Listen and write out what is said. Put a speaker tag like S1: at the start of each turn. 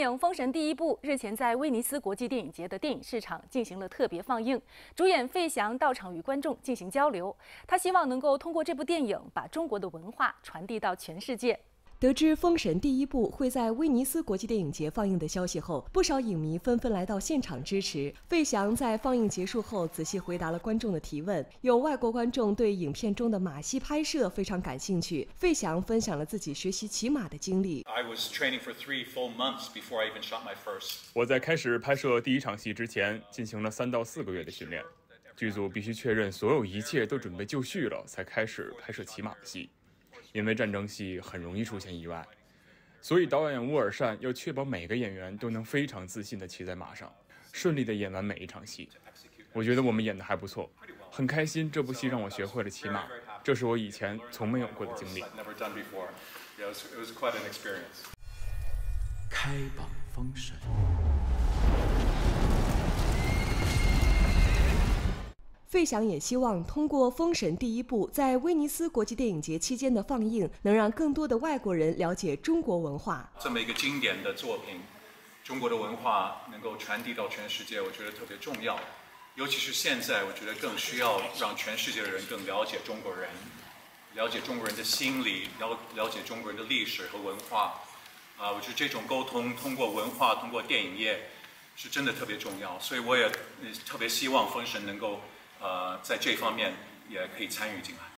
S1: 影《封神》第一部日前在威尼斯国际电影节的电影市场进行了特别放映，主演费翔到场与观众进行交流。他希望能够通过这部电影把中国的文化传递到全世界。得知《封神》第一部会在威尼斯国际电影节放映的消息后，不少影迷纷纷来到现场支持。费翔在放映结束后仔细回答了观众的提问。有外国观众对影片中的马戏拍摄非常感兴趣，费翔分享了自己学习骑马的经历。
S2: 我在开始拍摄第一场戏之前，进行了三到四个月的训练。剧组必须确认所有一切都准备就绪了，才开始拍摄骑马的戏。因为战争戏很容易出现意外，所以导演乌尔善要确保每个演员都能非常自信地骑在马上，顺利地演完每一场戏。我觉得我们演得还不错，很开心。这部戏让我学会了骑马，这是我以前从没有过的经历。
S3: 开榜封神。
S1: 费翔也希望通过《封神》第一部在威尼斯国际电影节期间的放映，能让更多的外国人了解中国文化。
S4: 这么一个经典的作品，中国的文化能够传递到全世界，我觉得特别重要。尤其是现在，我觉得更需要让全世界的人更了解中国人，了解中国人的心理，了了解中国人的历史和文化。啊，我觉得这种沟通通过文化，通过电影业，是真的特别重要。所以我也特别希望《封神》能够。呃，在这方面也可以参与进来。